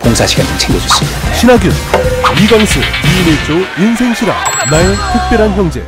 봉사 시간 좀 챙겨줬습니다. 신하균, 이광수, 이일조 인생실화 나의 특별한 형제